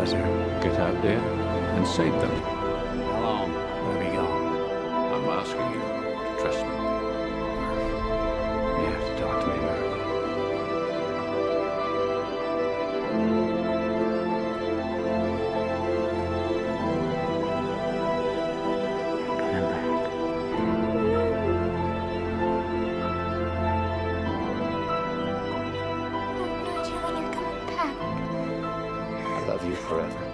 Professor. Get out there and save them. How long will we be? I'm asking you to trust me. you forever.